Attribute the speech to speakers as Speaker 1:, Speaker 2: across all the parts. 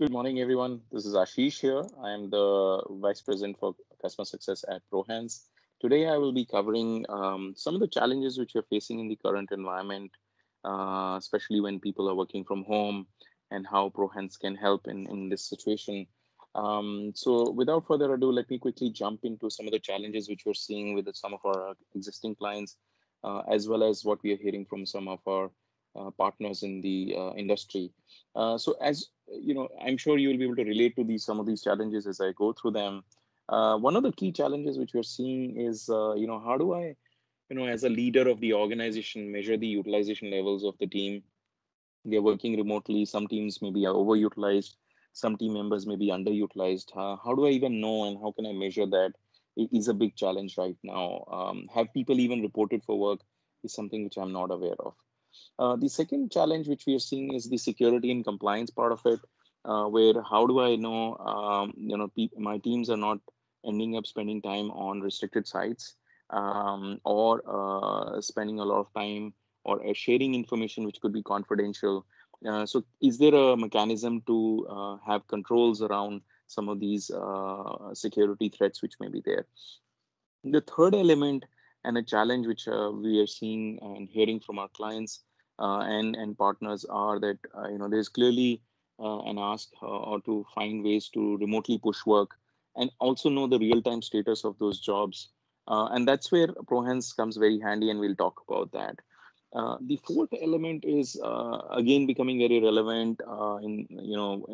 Speaker 1: Good morning, everyone. This is Ashish here. I am the Vice President for Customer Success at ProHance. Today, I will be covering um, some of the challenges which you're facing in the current environment, uh, especially when people are working from home and how ProHance can help in, in this situation. Um, so without further ado, let me quickly jump into some of the challenges which we're seeing with some of our existing clients, uh, as well as what we are hearing from some of our uh, partners in the uh, industry. Uh, so as you know, I'm sure you will be able to relate to these some of these challenges as I go through them. Uh, one of the key challenges which we're seeing is, uh, you know, how do I, you know, as a leader of the organization, measure the utilization levels of the team? They're working remotely. Some teams may be overutilized. Some team members may be underutilized. Uh, how do I even know and how can I measure that? It is a big challenge right now. Um, have people even reported for work is something which I'm not aware of. Uh, the second challenge which we are seeing is the security and compliance part of it, uh, where how do I know, um, you know, my teams are not ending up spending time on restricted sites um, or uh, spending a lot of time or uh, sharing information which could be confidential. Uh, so is there a mechanism to have controls around some of these security threats which may be there? The third element and a challenge which uh, we are seeing and hearing from our clients uh, and and partners are that uh, you know there's clearly uh, an ask uh, or to find ways to remotely push work and also know the real-time status of those jobs uh, and that's where ProHance comes very handy and we'll talk about that. The fourth element is again becoming very relevant in you know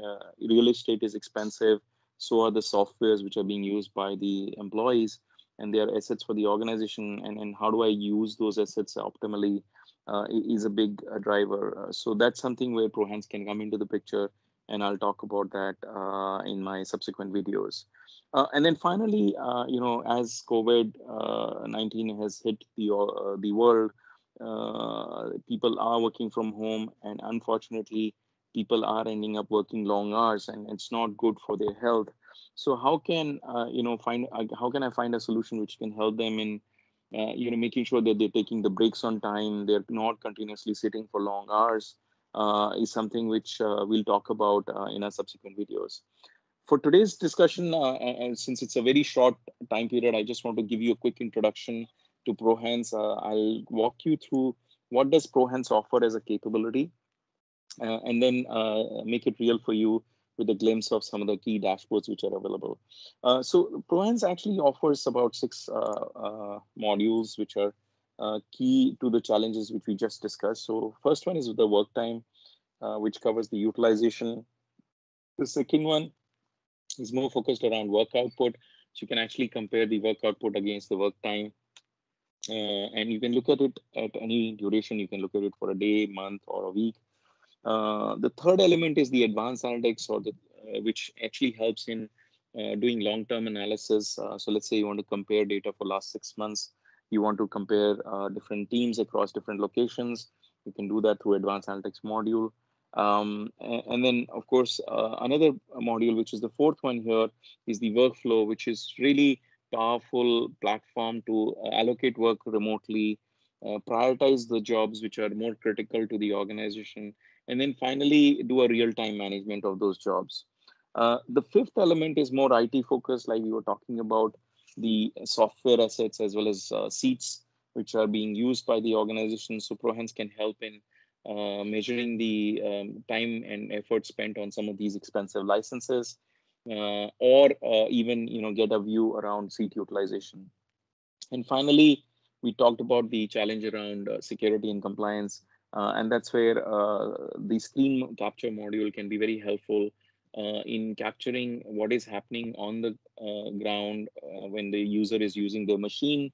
Speaker 1: real estate is expensive so are the softwares which are being used by the employees and they are assets for the organization and, and how do i use those assets optimally uh, is a big uh, driver. Uh, so that's something where ProHance can come into the picture and i'll talk about that uh, in my subsequent videos. Uh, and then finally uh, you know as covid-19 has hit the the world people are working from home and unfortunately people are ending up working long hours and it's not good for their health so how can uh, you know find uh, how can I find a solution which can help them in uh, you know making sure that they're taking the breaks on time, they're not continuously sitting for long hours uh, is something which uh, we'll talk about uh, in our subsequent videos. For today's discussion, since it's a very short time period, I just want to give you a quick introduction to ProHance. I'll walk you through what does ProHance offer as a capability, and then make it real for you with a glimpse of some of the key dashboards which are available. Uh, so ProHance actually offers about six uh, uh, modules which are uh, key to the challenges which we just discussed. So first one is the work time, which covers the utilization. The second one is more focused around work output. So you can actually compare the work output against the work time. Uh, and you can look at it at any duration. You can look at it for a day, month, or a week. Uh, the third element is the advanced analytics, or the uh, which actually helps in uh, doing long-term analysis. Uh, so let's say you want to compare data for last six months. You want to compare uh, different teams across different locations. You can do that through advanced analytics module. Um, and, then, of course, another module, which is the fourth one here, is the workflow, which is really powerful platform to allocate work remotely, uh, prioritize the jobs which are more critical to the organization, and then finally do a real-time management of those jobs. Uh, the fifth element is more IT focused, like we were talking about the software assets as well as uh, seats which are being used by the organization. So ProHance can help in uh, measuring the um, time and effort spent on some of these expensive licenses, uh, or uh, even you know get a view around seat utilization. And finally, we talked about the challenge around uh, security and compliance. Uh, and that's where uh, the screen capture module can be very helpful uh, in capturing what is happening on the uh, ground uh, when the user is using the machine.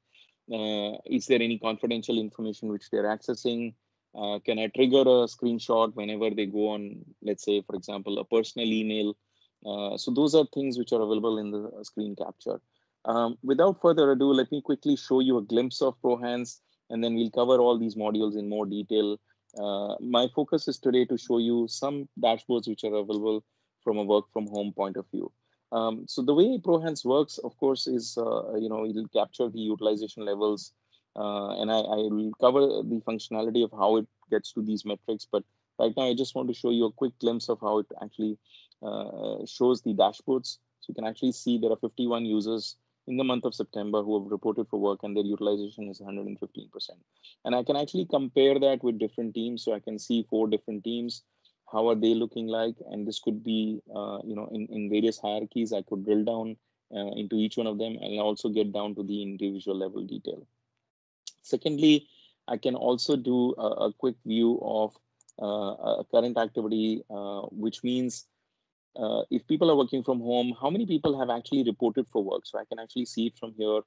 Speaker 1: Uh, is there any confidential information which they're accessing? can I trigger a screenshot whenever they go on, let's say, for example, a personal email? so those are things which are available in the screen capture. Um, without further ado, let me quickly show you a glimpse of ProHance and then we'll cover all these modules in more detail. Uh, my focus is today to show you some dashboards which are available from a work from home point of view. Um, so the way ProHance works, of course, is, uh, you know, it'll capture the utilization levels uh, and I, I, will cover the functionality of how it gets to these metrics. But right now, I just want to show you a quick glimpse of how it actually uh, shows the dashboards. So you can actually see there are 51 users in the month of September who have reported for work and their utilization is 115%. And I can actually compare that with different teams. So I can see four different teams. How are they looking like? And this could be, uh, you know, in, in various hierarchies, I could drill down uh, into each one of them and also get down to the individual level detail. Secondly, I can also do a, a quick view of uh, current activity, uh, which means uh, if people are working from home, how many people have actually reported for work? So I can actually see it from here.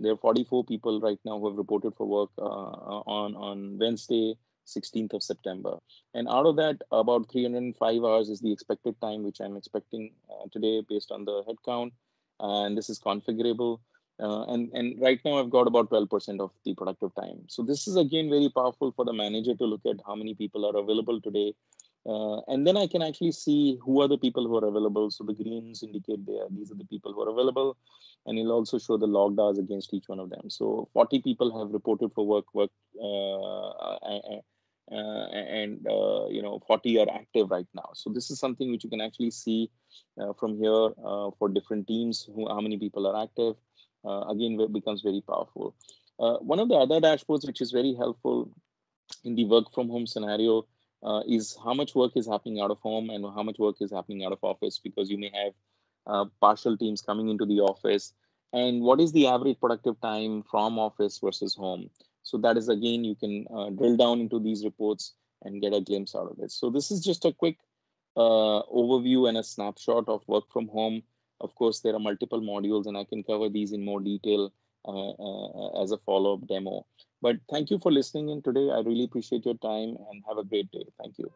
Speaker 1: There are 44 people right now who have reported for work uh, on, on Wednesday, 16th of September. And out of that, about 305 hours is the expected time, which I'm expecting uh, today based on the headcount. and this is configurable. Uh, and, and right now I've got about 12% of the productive time. So this is again very powerful for the manager to look at how many people are available today. Uh, and then I can actually see who are the people who are available. So the greens indicate there, these are the people who are available. And it'll also show the logged hours against each one of them. So 40 people have reported for work, work uh, uh, and uh, you know 40 are active right now so this is something which you can actually see uh, from here uh, for different teams who how many people are active again becomes very powerful. One of the other dashboards which is very helpful in the work from home scenario uh, is how much work is happening out of home and how much work is happening out of office because you may have uh, partial teams coming into the office. And what is the average productive time from office versus home? So that is again you can uh, drill down into these reports and get a glimpse out of it. So this is just a quick uh, overview and a snapshot of work from home. Of course, there are multiple modules and I can cover these in more detail uh, uh, as a follow-up demo. But thank you for listening in today. I really appreciate your time and have a great day. Thank you.